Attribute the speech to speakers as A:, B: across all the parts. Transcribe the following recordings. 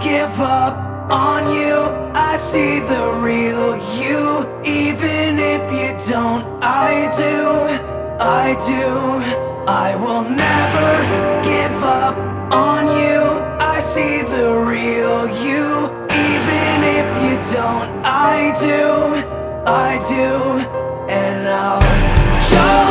A: give up on you. I see the real you, even if you don't. I do, I do. I will never give up on you. I see the real you, even if you don't. I do, I do, and I'll show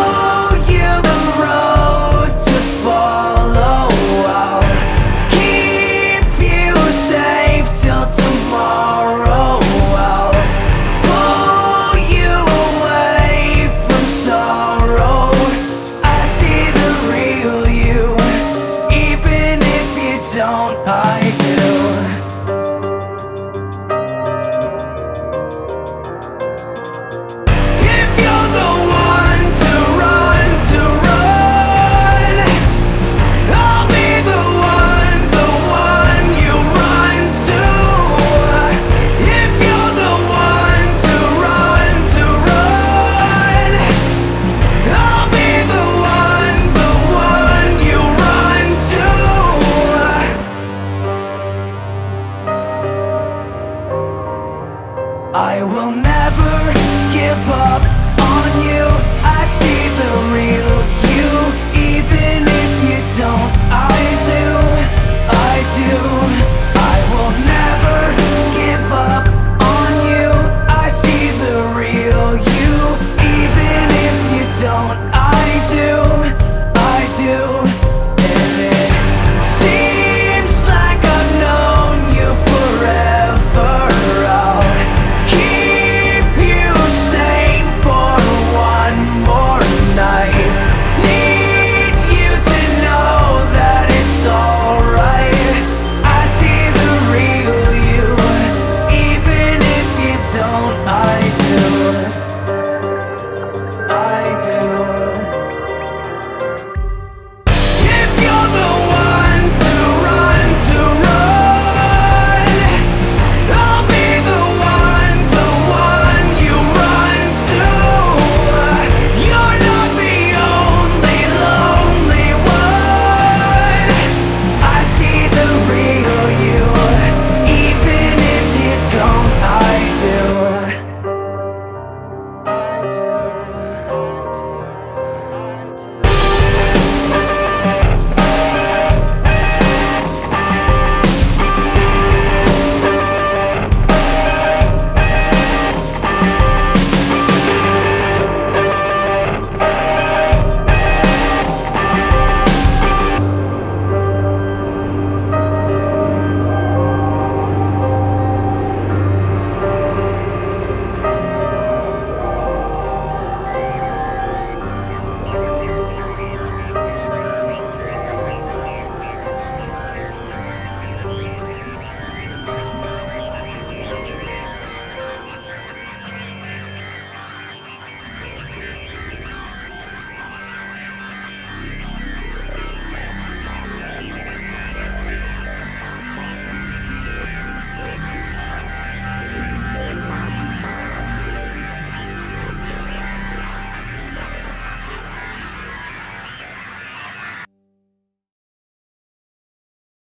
A: I will never give up on you. I see the real you Even if you don't. I do, I do. I will never give up on you. I see the real you Even if you don't. I do